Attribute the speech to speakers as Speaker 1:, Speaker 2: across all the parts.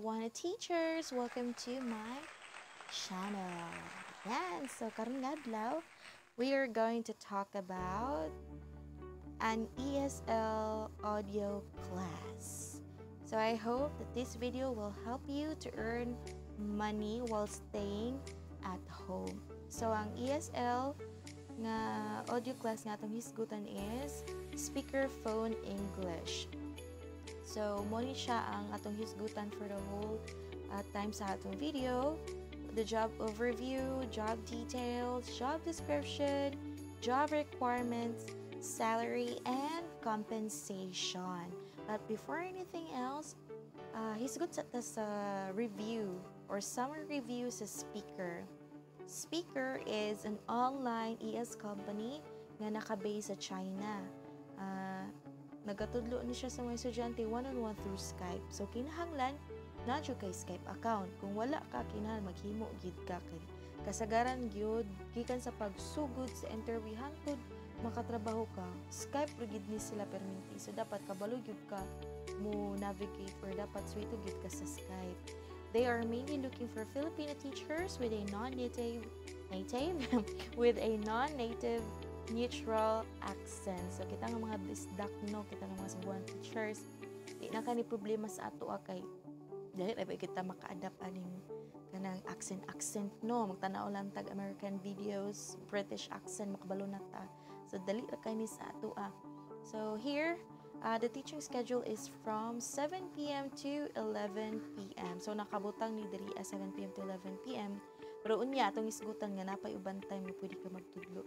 Speaker 1: Cebuana teachers? Welcome to my channel. Yan, so karon adlaw, we are going to talk about an ESL audio class. So I hope that this video will help you to earn money while staying at home. So ang ESL nga audio class nga atong hisgutan is speakerphone English. So, mo ni siya ang atong hisgutan for the whole uh, time sa atong video. The job overview, job details, job description, job requirements, salary, and compensation. But before anything else, uh, hisgot sa ta sa review or summer review sa speaker. Speaker is an online ES company nga nakabase sa China. Uh, nagatudlo ni siya sa mga estudyante one-on-one through Skype. So, kinahanglan, na kay Skype account. Kung wala ka, kinahanglan maghimo gid ka kay kasagaran gyud gikan sa pagsugod sa interview hangtod makatrabaho ka Skype gid ni sila perminti so dapat kabalo gyud ka mo navigate or dapat swito gyud ka sa Skype they are mainly looking for Filipino teachers with a non-native native with a non-native neutral accent. So, kita nga mga bisdak, no? Kita nga mga Cebuan teachers. Di na ka ni problema sa ato ah, kay dali pa kita maka-adapt aning kanang accent accent no magtanaw lang tag American videos British accent makabalo na ta so dali ra kay ni sa ato ah so here uh, the teaching schedule is from 7 p.m. to 11 p.m. so nakabutang ni diri ah, 7 p.m. to 11 p.m. pero unya atong isgutan nga napay uban time mo pwede ka magtudlo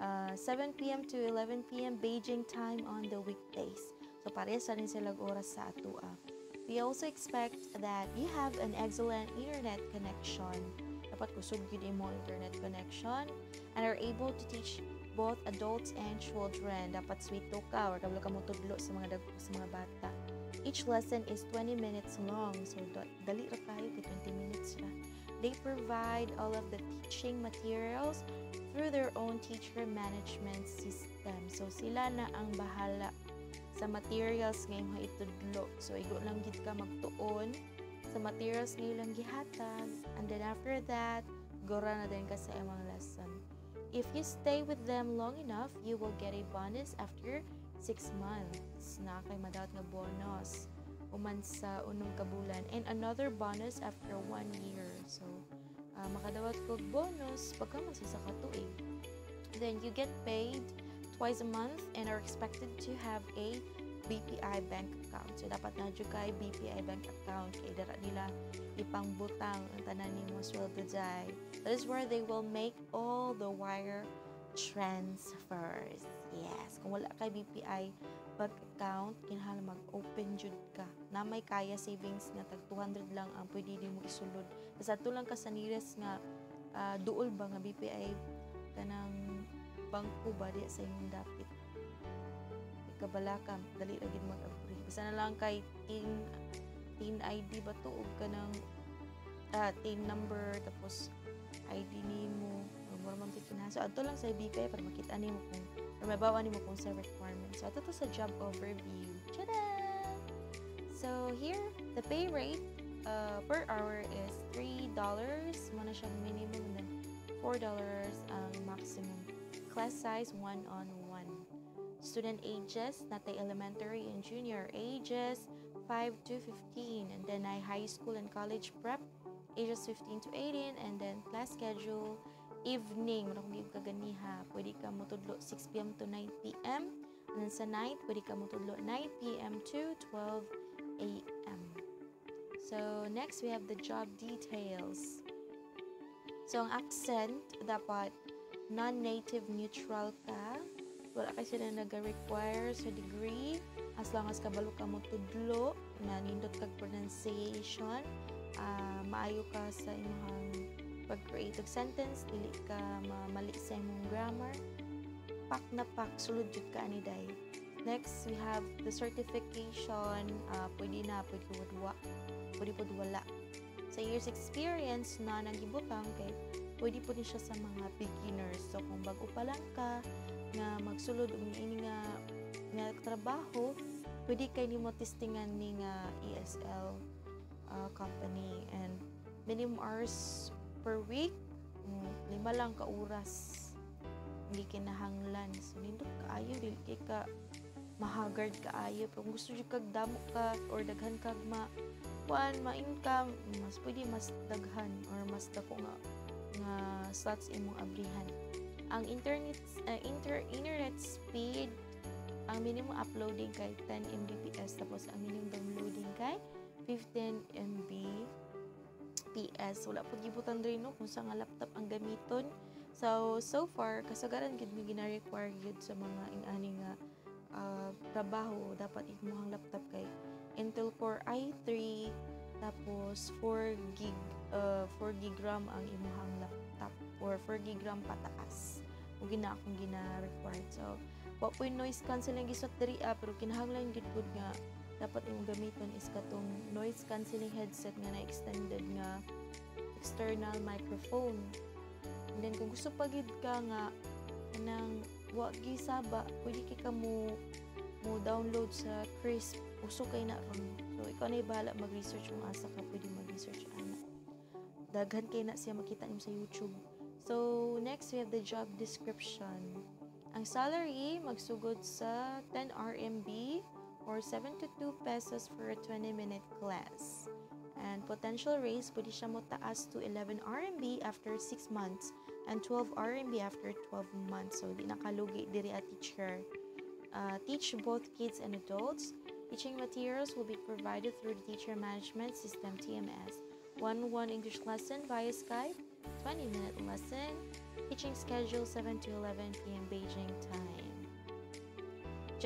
Speaker 1: uh, 7 p.m. to 11 p.m. Beijing time on the weekdays. So parehas rin sila oras sa atua. We also expect that you have an excellent internet connection. Dapat kusog yun mo internet connection and are able to teach both adults and children. Dapat sweeto ka or kabalo ka mo tudlo sa mga dagko sa mga bata. Each lesson is 20 minutes long. So dali ra kayo 20 minutes ra. They provide all of the teaching materials through their own teacher management system. So sila na ang bahala sa materials nga imong itudlo. So igo lang gid ka magtuon sa materials nga ilang gihatag and then after that gora na din ka sa imong lesson. If you stay with them long enough, you will get a bonus after 6 months. Na kay madawat nga bonus uman sa unong kabulan and another bonus after 1 year. So uh, makadawat ko bonus pagka sa katuig. Then you get paid twice a month and are expected to have a BPI bank account. So dapat na kay BPI bank account kay dara nila ipangbutang ang tanan nimo sweldo jay. That is where they will make all the wire transfers. Yes, kung wala kay BPI bank account, kinahanglan mag-open jud ka. Na may kaya savings nga tag 200 lang ang pwede din mo isulod. Kasi ato lang ka sa nearest nga uh, duol ba nga BPI kanang bangko ba di sa imong dapit. Ikabala ka, dali ra gid mag-agree. Basta na lang kay tin tin ID ba to og kanang uh, tin number tapos ID nimo mura man pikin So adto lang sa BPI para makita nimo kung or mabawa nimo kung sa requirements. So ato to sa job overview. Tada! So here, the pay rate uh, per hour is $3. Muna siyang minimum and then $4 ang maximum. Class size, one-on-one. Student ages, natay elementary and junior ages, 5 to 15. And then I high school and college prep, ages 15 to 18. And then class schedule, evening, marang di ka ganiha, pwede ka mutudlo 6 p.m. to 9 p.m. And sa night, pwede ka mutudlo 9 p.m. to 12 a.m. So, next we have the job details. So, ang accent, dapat non-native neutral ka. Wala kasi na nag-require sa degree. As long as kabalo ka mo tudlo, na nindot kag pronunciation, uh, maayo ka sa imong pag-create og sentence, dili ka mali sa imong grammar. Pak na pak, sulod jud ka ani day. Next, we have the certification. Uh, pwede na, pwede po wa, pwede po wala. Sa years experience na nagibutang kay pwede po siya sa mga beginners. So, kung bago pa lang ka, nga magsulod og ini nga nga trabaho, pwede kay nimo testingan ni nga ESL uh, company and minimum hours per week mm, lima lang ka oras. Hindi kinahanglan so nindot kaayo dili ka mahagard kaayo pero gusto jud kag damo ka or daghan kag ma kuan ma-income mas pwede mas daghan or mas dako nga nga slots imong abrihan. Ang internet uh, inter internet speed ang minimum uploading kay 10 Mbps tapos ang minimum downloading kay 15 MB PS wala pag gibutan rin no kung sa nga laptop ang gamiton. So so far kasagaran gid mi gina-require gid sa mga ingani nga uh, trabaho dapat imong laptop kay Intel Core i3 tapos 4 gig uh, 4 gig RAM ang imong laptop or 4 gig RAM pataas. Ug gina akong gina-required so wa po noise cancelling gisot diri ah, pero kinahanglan gid pud nga dapat imong gamiton is katong noise cancelling headset nga na extended nga external microphone. And then kung gusto pa gid ka nga nang wa gisaba pwede kay ka mo mo download sa crisp. Uso kay na ron. So ikaw na bahala mag-research kung asa ka pwede mag-research ana. Daghan kay na siya makita nimo sa YouTube. So next we have the job description. Ang salary magsugod sa 10 RMB or 72 pesos for a 20-minute class. And potential raise, pwede siya taas to 11 RMB after 6 months and 12 RMB after 12 months. So, di nakalugi diri a teacher. Uh, teach both kids and adults. Teaching materials will be provided through the Teacher Management System, TMS. One-one English lesson via Skype, 20-minute lesson. Teaching schedule 7 to 11 p.m. Beijing time.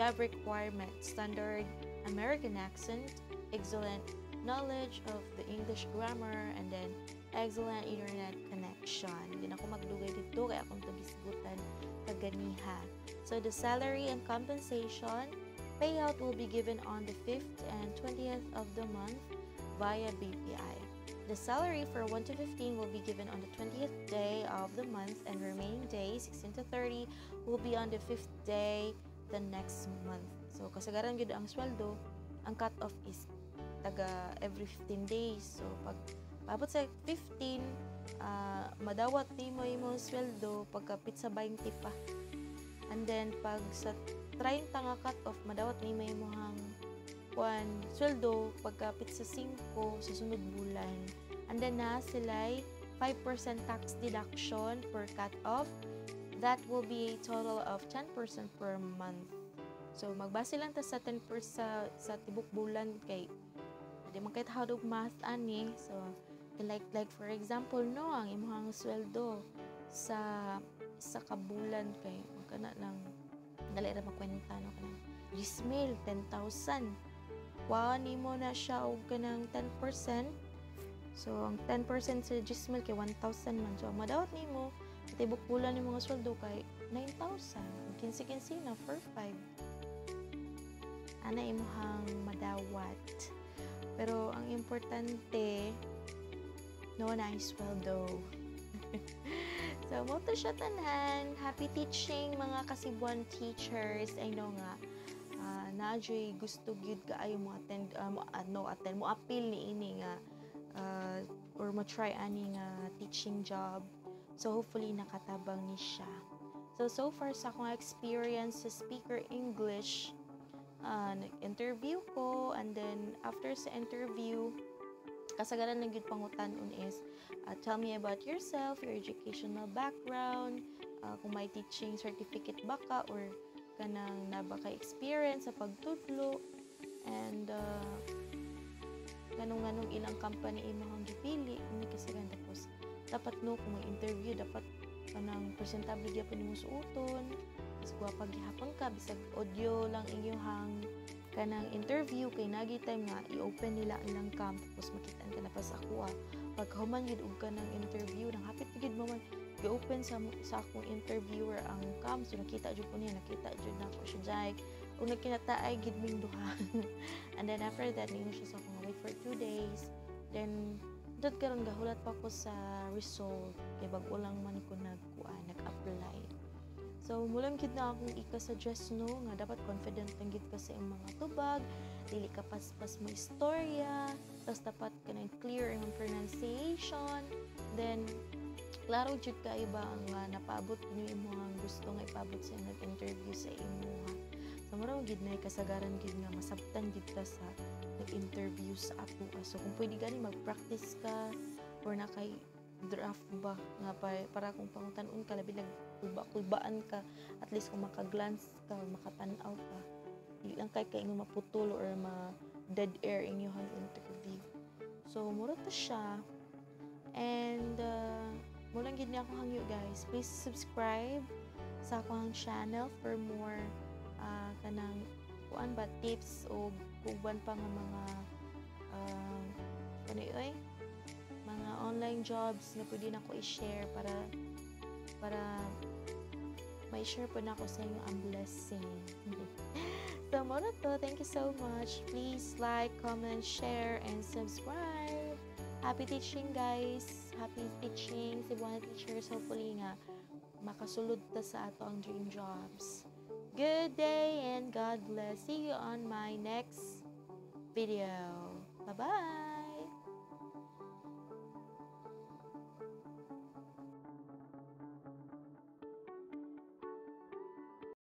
Speaker 1: Job requirement standard American accent, excellent knowledge of the English grammar, and then excellent internet connection. Hindi na ako maglugay dito kaya akong tagisgutan kaganiha. So the salary and compensation payout will be given on the 5th and 20th of the month via BPI. The salary for 1 to 15 will be given on the 20th day of the month and remaining days 16 to 30 will be on the 5th day the next month. So, kasagaran gyud ang sweldo, ang cut-off is taga every 15 days. So, pag paabot sa 15, uh, madawat ni mo imong sweldo pagkapit sa 20 pa. And then, pag sa 30 nga cut-off, madawat ni mo imong kuan sweldo pagkapit sa 5 sa sunod bulan. And then na sila 5% tax deduction per cut-off that will be a total of 10% per month. So, magbase lang ta sa 10% sa, sa tibok bulan kay di man kahit how to math ani. So, like like for example no ang imong sweldo sa sa kabulan kay magkana lang dali ra makwenta no kanang Gismail 10,000 wa nimo na siya og kanang 10% so ang 10% sa Gismail kay 1,000 man so madawat nimo tibok bulan ni mga sweldo kay 9,000 kinsi-kinsi na for 5 ana imuhang madawat. Pero ang importante no na sweldo. So mo to siya tanan. Happy teaching mga kasibuan teachers. I know nga uh, nadyo'y gusto gyud kaayo mo attend uh, mo, uh, no attend mo appeal ni ini nga uh, or mo try ani nga teaching job So, hopefully, nakatabang ni siya. So, so far sa akong experience sa speaker English, uh, nag-interview ko, and then, after sa interview, kasagaran ng good pangutanon is, uh, tell me about yourself, your educational background, uh, kung may teaching certificate baka, or kanang nabaka experience sa pagtudlo, and uh, ganong-ganong ilang company imong gipili, hindi kasi tapos dapat no kung may interview dapat kanang presentable gyapon nimo suoton. Is gwapa gihapon ka bisag audio lang inyong kanang interview kay nagi time nga i-open nila ilang cam tapos makita ka na pa sa kuha pag human gid og kanang interview nang hapit gid mo man i-open sa sa akong interviewer ang cam. So nakita jud ko niya nakita jud na ko siya jay ug nagkinataay gid ming duha. And then after that ninyo siya sa akong wait for two days. Then Dot karon gahulat pa ko sa result kay bag-o lang man ko nagkuan nag-apply. So, mulang gid na akong ika-suggest no nga dapat confident lang gid ka sa iyong mga tubag, dili ka paspas mo istorya, tapos dapat ka na clear yung pronunciation, then klaro jud ka iba nga napaabot ni imo ang gusto nga ipabot sa nag-interview sa imo. So, mura gid na kasagaran gid nga masabtan gid ka sa nag-interview sa ato. Ka. So, kung pwede gani mag-practice ka or na kay draft ba nga pa, para kung pangutanon ka labi kulba-kulbaan ka at least kung makaglance ka makatanaw ka di lang kay kay maputol or ma dead air inyong interview. So mura ta siya. And uh, mulang gid niya ako hangyo guys. Please subscribe sa akong channel for more uh, kanang kuan ba tips o kuban pa nga mga uh, ano eh mga online jobs na pwede na ko i-share para para may share po na ako sa inyo ang blessing. so, muna to. Thank you so much. Please like, comment, share, and subscribe. Happy teaching, guys. Happy teaching. Si Buwana Teachers, hopefully nga makasulod ta sa ato ang dream jobs. Good day and God bless. See you on my next video. Bye-bye!